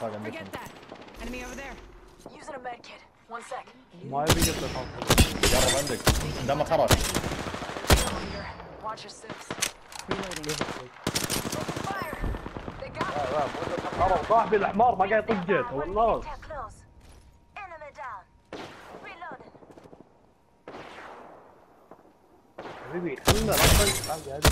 طاق عندكم Forget that. Enemy over there. Using a med kit. One sec. ما يبي يقطع خلفه جرب عندك دام خرج Here. Watch your six. Reloading. Fire! They got لا لا خلاص صاحبي الحمار ما قاعد يطق جيت والله close. Enemy down. Reloading. حبيبي خلنا لا تطق عادي عادي